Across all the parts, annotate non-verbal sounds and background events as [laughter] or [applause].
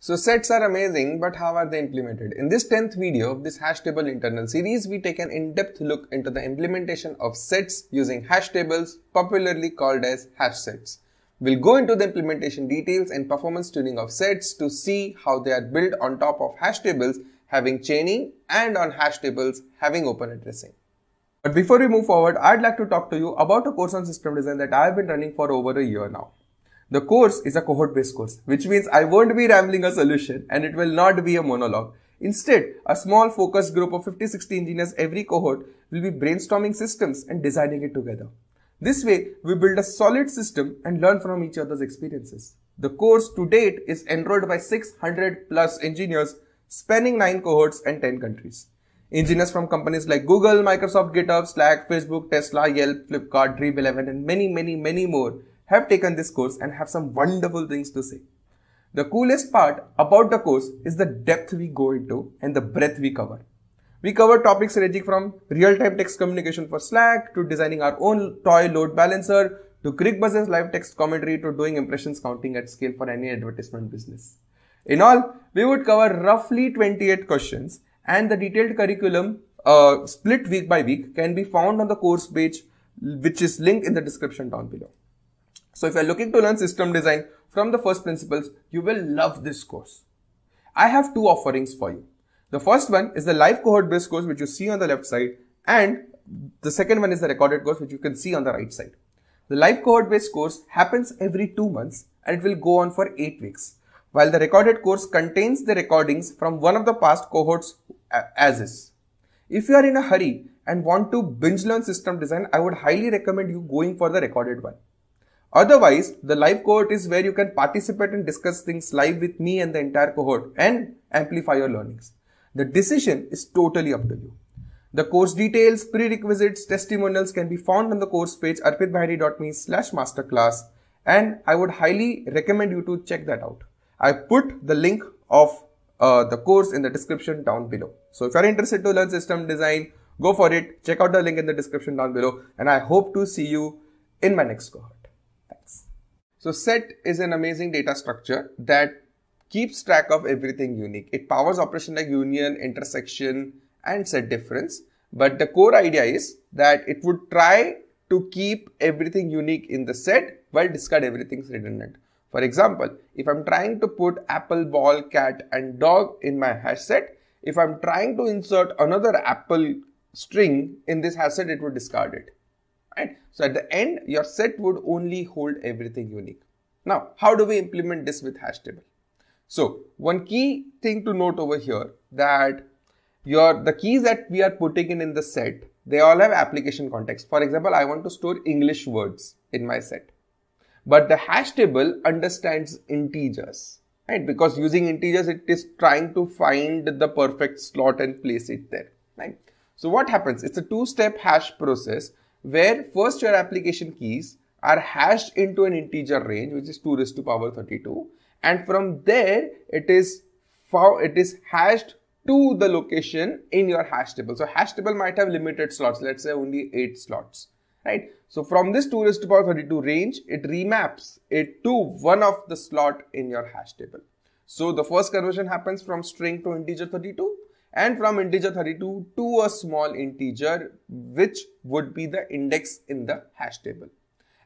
So sets are amazing, but how are they implemented? In this 10th video of this hash table internal series, we take an in-depth look into the implementation of sets using hash tables, popularly called as hash sets. We'll go into the implementation details and performance tuning of sets to see how they are built on top of hash tables having chaining and on hash tables having open addressing. But before we move forward, I'd like to talk to you about a course on system design that I've been running for over a year now. The course is a cohort based course, which means I won't be rambling a solution and it will not be a monologue. Instead, a small focused group of 50-60 engineers every cohort will be brainstorming systems and designing it together. This way, we build a solid system and learn from each other's experiences. The course to date is enrolled by 600 plus engineers spanning 9 cohorts and 10 countries. Engineers from companies like Google, Microsoft, GitHub, Slack, Facebook, Tesla, Yelp, Flipkart, Dream11 and many, many, many more have taken this course and have some wonderful things to say. The coolest part about the course is the depth we go into and the breadth we cover. We cover topics ranging from real-time text communication for Slack to designing our own toy load balancer to CricBuzz's live text commentary to doing impressions counting at scale for any advertisement business. In all, we would cover roughly 28 questions and the detailed curriculum uh, split week by week can be found on the course page which is linked in the description down below. So if you're looking to learn system design from the first principles, you will love this course. I have two offerings for you. The first one is the live cohort based course which you see on the left side and the second one is the recorded course which you can see on the right side. The live cohort based course happens every two months and it will go on for eight weeks while the recorded course contains the recordings from one of the past cohorts as is. If you are in a hurry and want to binge learn system design, I would highly recommend you going for the recorded one. Otherwise, the live cohort is where you can participate and discuss things live with me and the entire cohort and amplify your learnings. The decision is totally up to you. The course details, prerequisites, testimonials can be found on the course page arpitbhayani.me slash masterclass and I would highly recommend you to check that out. I put the link of uh, the course in the description down below. So if you're interested to learn system design, go for it. Check out the link in the description down below and I hope to see you in my next cohort. So set is an amazing data structure that keeps track of everything unique. It powers operation like union, intersection and set difference. But the core idea is that it would try to keep everything unique in the set while discard everything redundant. For example, if I'm trying to put apple, ball, cat and dog in my hash set, if I'm trying to insert another apple string in this hash set, it would discard it right? So at the end, your set would only hold everything unique. Now, how do we implement this with hash table? So one key thing to note over here that your the keys that we are putting in in the set, they all have application context. For example, I want to store English words in my set. But the hash table understands integers, right? Because using integers, it is trying to find the perfect slot and place it there, right? So what happens? It's a two-step hash process where first your application keys are hashed into an integer range which is 2 raised to power 32 and from there it is it is hashed to the location in your hash table. So hash table might have limited slots, let's say only 8 slots, right? So from this 2 raised to power 32 range, it remaps it to one of the slot in your hash table. So the first conversion happens from string to integer 32 and from integer 32 to a small integer which would be the index in the hash table.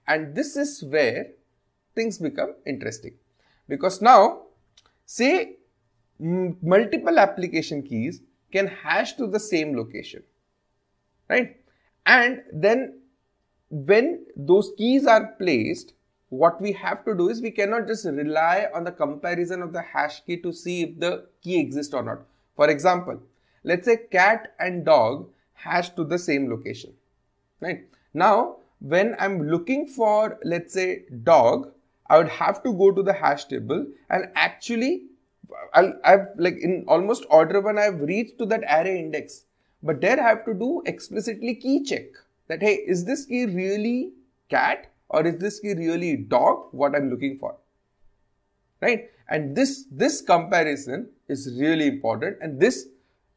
And this is where things become interesting because now say multiple application keys can hash to the same location, right? And then when those keys are placed, what we have to do is we cannot just rely on the comparison of the hash key to see if the key exists or not. For example, let's say cat and dog hash to the same location, right? Now, when I'm looking for, let's say, dog, I would have to go to the hash table and actually, I'll, I've like in almost order when I've reached to that array index. But there I have to do explicitly key check that, hey, is this key really cat or is this key really dog? What I'm looking for, right? And this, this comparison is really important and this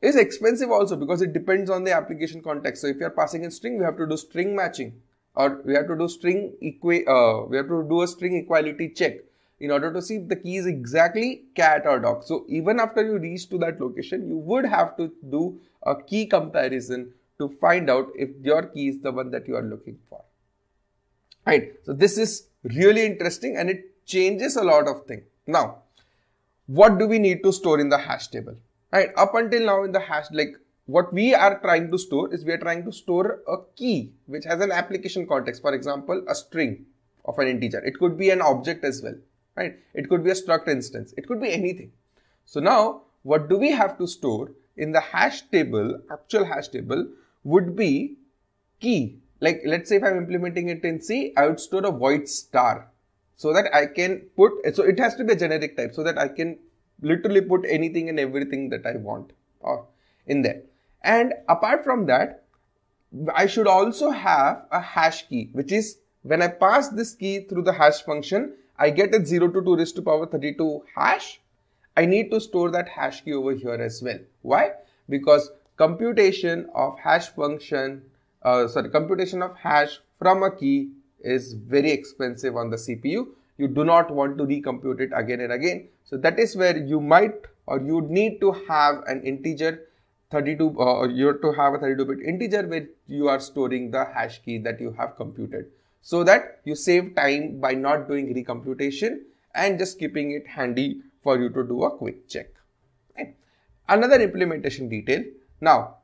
is expensive also because it depends on the application context. So if you are passing in string, we have to do string matching or we have to do string equi uh, we have to do a string equality check in order to see if the key is exactly cat or dog. So even after you reach to that location, you would have to do a key comparison to find out if your key is the one that you are looking for. Right. So this is really interesting and it changes a lot of things. Now, what do we need to store in the hash table? Right. Up until now in the hash, like what we are trying to store is we are trying to store a key which has an application context. For example, a string of an integer. It could be an object as well, right? It could be a struct instance. It could be anything. So now what do we have to store in the hash table, actual hash table would be key. Like let's say if I'm implementing it in C, I would store a void star so that I can put, so it has to be a generic type so that I can literally put anything and everything that I want or in there. And apart from that, I should also have a hash key, which is when I pass this key through the hash function, I get a 0 to 2 raised to power 32 hash. I need to store that hash key over here as well. Why? Because computation of hash function, uh, sorry, computation of hash from a key is very expensive on the CPU. You do not want to recompute it again and again. So that is where you might or you need to have an integer 32 uh, you to have a 32 bit integer where you are storing the hash key that you have computed so that you save time by not doing recomputation and just keeping it handy for you to do a quick check. Another implementation detail. Now,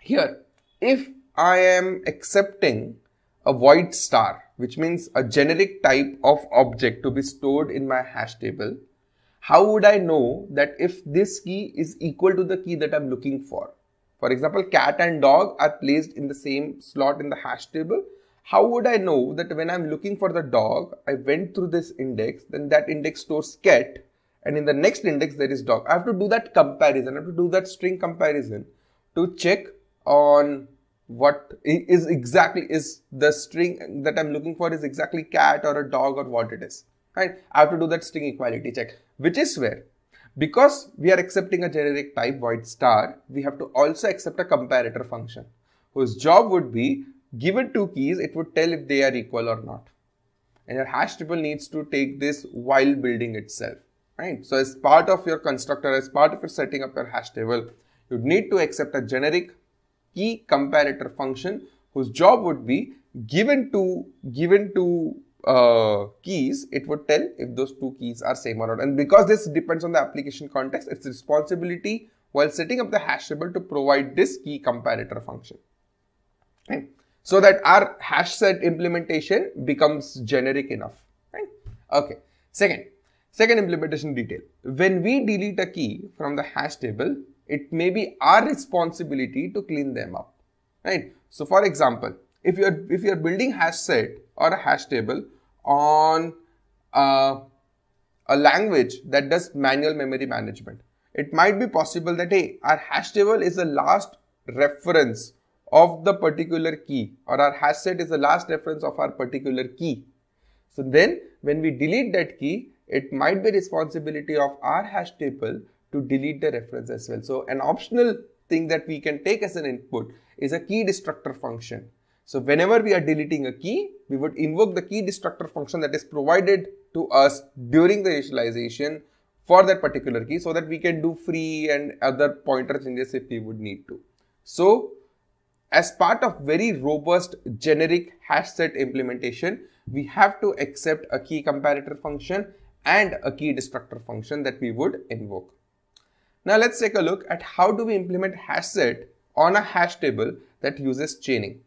here, if I am accepting a void star, which means a generic type of object to be stored in my hash table, how would I know that if this key is equal to the key that I'm looking for? For example, cat and dog are placed in the same slot in the hash table how would I know that when I'm looking for the dog, I went through this index, then that index stores cat, and in the next index there is dog. I have to do that comparison, I have to do that string comparison to check on what is exactly is the string that I'm looking for is exactly cat or a dog or what it is. Right? I have to do that string equality check, which is where because we are accepting a generic type void star, we have to also accept a comparator function whose job would be given two keys, it would tell if they are equal or not. And your hash table needs to take this while building itself, right? So as part of your constructor, as part of your setting up your hash table, you need to accept a generic key comparator function whose job would be given to given to uh, keys, it would tell if those two keys are same or not. And because this depends on the application context, it's responsibility while setting up the hash table to provide this key comparator function. Right? so that our hash set implementation becomes generic enough. Right? Okay. Second, second implementation detail. When we delete a key from the hash table, it may be our responsibility to clean them up. Right? So for example, if you're if you're building hash set or a hash table on uh, a language that does manual memory management, it might be possible that hey, our hash table is the last reference of the particular key or our hash set is the last reference of our particular key. So then when we delete that key, it might be responsibility of our hash table to delete the reference as well. So an optional thing that we can take as an input is a key destructor function. So whenever we are deleting a key, we would invoke the key destructor function that is provided to us during the initialization for that particular key so that we can do free and other pointer changes if we would need to. So as part of very robust generic hash set implementation, we have to accept a key comparator function and a key destructor function that we would invoke. Now let's take a look at how do we implement hash set on a hash table that uses chaining.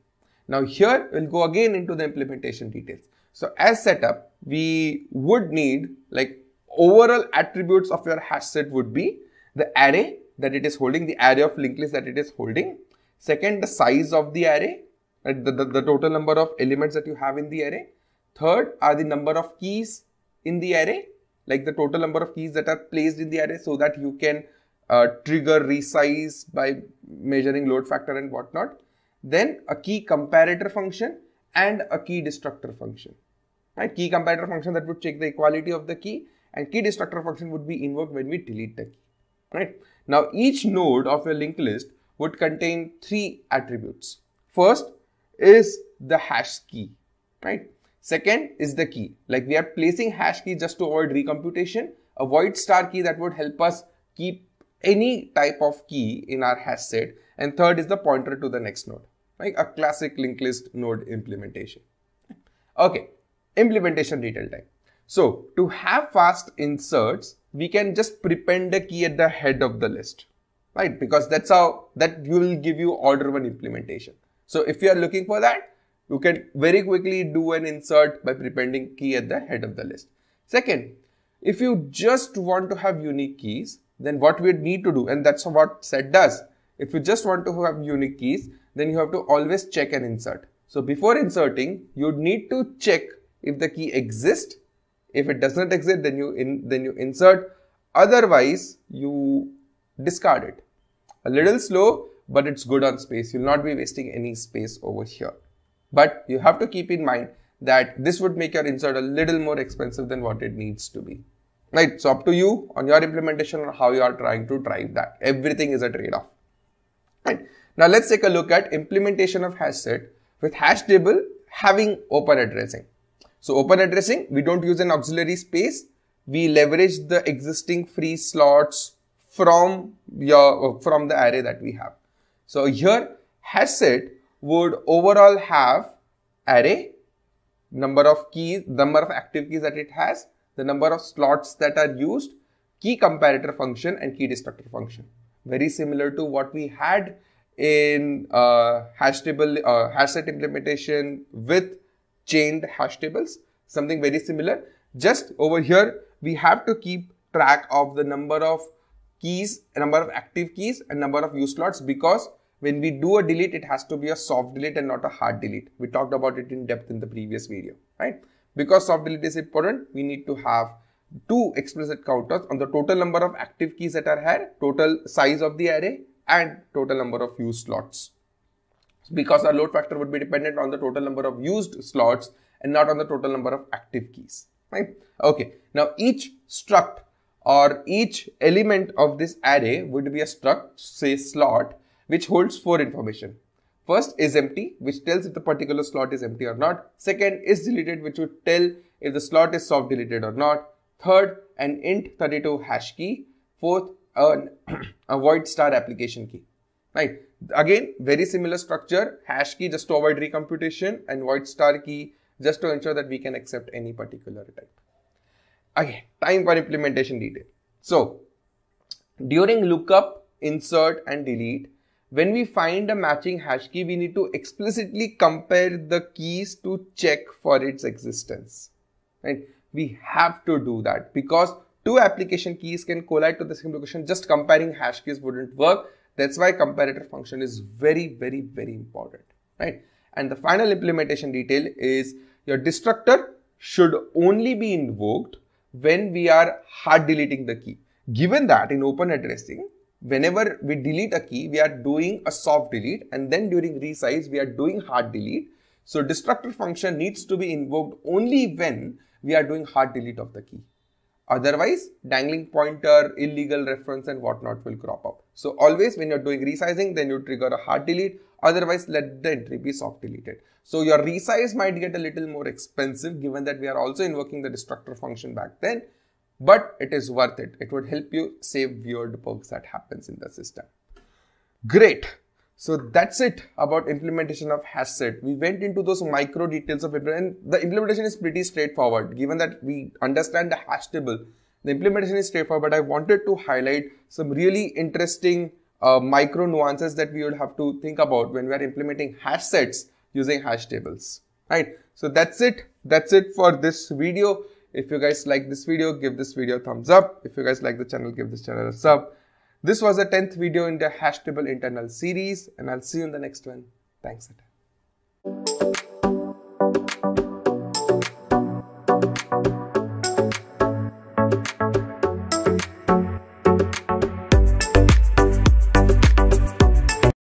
Now here we'll go again into the implementation details. So as setup, we would need like overall attributes of your hash set would be the array that it is holding, the array of linked list that it is holding, Second, the size of the array, the, the, the total number of elements that you have in the array. Third are the number of keys in the array, like the total number of keys that are placed in the array so that you can uh, trigger resize by measuring load factor and whatnot. Then a key comparator function and a key destructor function. Right? Key comparator function that would check the equality of the key and key destructor function would be invoked when we delete the key. Right? Now each node of your linked list would contain three attributes. First is the hash key, right? Second is the key. Like we are placing hash key just to avoid recomputation. A void star key that would help us keep any type of key in our hash set. And third is the pointer to the next node, like a classic linked list node implementation. Okay, implementation detail time. So to have fast inserts, we can just prepend the key at the head of the list, right? Because that's how that will give you order one implementation. So if you are looking for that, you can very quickly do an insert by prepending key at the head of the list. Second, if you just want to have unique keys, then what we need to do, and that's what set does. If you just want to have unique keys, then you have to always check and insert. So before inserting, you need to check if the key exists. If it does not exist, then you in, then you insert. Otherwise, you discard it. A little slow, but it's good on space. You'll not be wasting any space over here. But you have to keep in mind that this would make your insert a little more expensive than what it needs to be. Right? So up to you on your implementation or how you are trying to drive that. Everything is a trade-off. Right. Now let's take a look at implementation of hash set with hash table having open addressing. So open addressing, we don't use an auxiliary space. We leverage the existing free slots from your from the array that we have. So here hash set would overall have array, number of keys, number of active keys that it has, the number of slots that are used, key comparator function and key destructor function. Very similar to what we had in uh, hash table, uh, hash set implementation with chained hash tables, something very similar. Just over here, we have to keep track of the number of keys, number of active keys and number of use slots because when we do a delete, it has to be a soft delete and not a hard delete. We talked about it in depth in the previous video, right? Because soft delete is important, we need to have two explicit counters on the total number of active keys that are here, total size of the array and total number of used slots. Because our load factor would be dependent on the total number of used slots and not on the total number of active keys, right? Okay, now each struct or each element of this array would be a struct, say slot, which holds four information. First is empty, which tells if the particular slot is empty or not. Second is deleted, which would tell if the slot is soft deleted or not. Third, an int 32 hash key. Fourth, an, [clears throat] a void star application key. Right. Again, very similar structure. Hash key just to avoid recomputation and void star key just to ensure that we can accept any particular type. Again, time for implementation detail. So, during lookup, insert and delete, when we find a matching hash key, we need to explicitly compare the keys to check for its existence. Right? We have to do that because two application keys can collide to the same location. Just comparing hash keys wouldn't work. That's why comparator function is very, very, very important. Right? And the final implementation detail is your destructor should only be invoked when we are hard deleting the key. Given that in open addressing, whenever we delete a key, we are doing a soft delete and then during resize, we are doing hard delete. So destructor function needs to be invoked only when we are doing hard delete of the key. Otherwise, dangling pointer, illegal reference and whatnot will crop up. So always when you're doing resizing, then you trigger a hard delete. Otherwise, let the entry be soft deleted. So your resize might get a little more expensive given that we are also invoking the destructor function back then but it is worth it. It would help you save weird bugs that happens in the system. Great. So that's it about implementation of hash set. We went into those micro details of it and the implementation is pretty straightforward. Given that we understand the hash table, the implementation is straightforward. But I wanted to highlight some really interesting uh, micro nuances that we would have to think about when we are implementing hash sets using hash tables, right? So that's it. That's it for this video. If you guys like this video, give this video a thumbs up. If you guys like the channel, give this channel a sub. This was the 10th video in the Hashtable internal series and I'll see you in the next one. Thanks.